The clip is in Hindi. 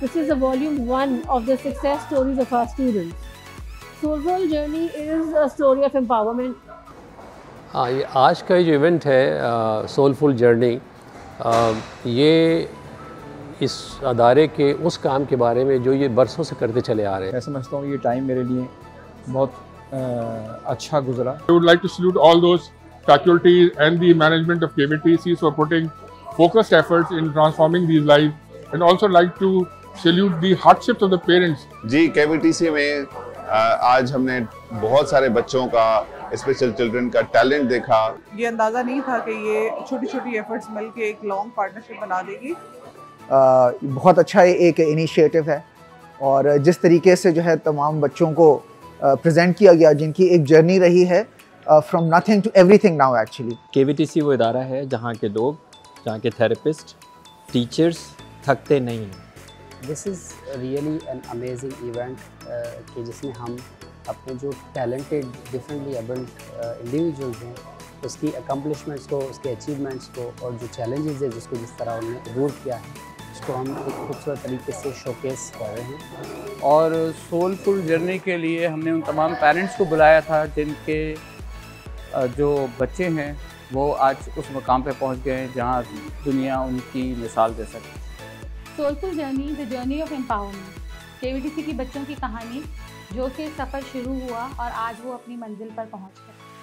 This is a volume one of the success stories of our students. Soulful Journey is a story of empowerment. हाँ ये आज का जो इवेंट है सोलफुल जर्नी ये इस अदारे के उस काम के बारे में जो ये बरसों से करते चले आ रहे हैं मैं समझता हूँ ये टाइम मेरे लिए बहुत अ, अच्छा गुजरा I would like to salute all those faculties and the management of KVTCs for putting focused efforts in transforming these lives and also like to salute the hardships of the parents. जी केवीटीसी में आज हमने बहुत सारे बच्चों का स्पेशल चिल्ड्रन का टैलेंट देखा। ये अंदाज़ा नहीं था कि ये छोटी छोटी एफर्ट्स मिल के एक लॉन्ग पार्टनरशिप बना देगी। अ, बहुत अच्छा एक इनिशिएटिव है। और जिस तरीके से जो है तमाम बच्चों को प्रेजेंट किया गया जिनकी एक जर्नी रही है from nothing to everything now actually के वो इदारा है जहाँ के लोग जहाँ के थेरेपिस्ट टीचर्स थकते नहीं हैं। This is really an amazing event कि जिसमें हम अपने जो टैलेंटेड डिफरेंटली एबल्ड इंडिविजुअल्स हैं, उसकी अकम्पलिशमेंट्स को, उसके अचीवमेंट्स को और जो चैलेंजेस है जिसको जिस तरह उन्होंने रूल किया है, उसको हम एक खूबसूरत तरीके से शोकेस कर रहे हैं। और सोलफुल जर्नी के लिए हमने उन तमाम पेरेंट्स को बुलाया था, जिनके जो बच्चे हैं, वो आज उस मकाम पे पहुँच गए हैं जहाँ दुनिया उनकी मिसाल दे सके। Soulful journey, the journey of empowerment. KVTC की बच्चों की कहानी, जो कि सफ़र शुरू हुआ और आज वो अपनी मंजिल पर पहुँच गए।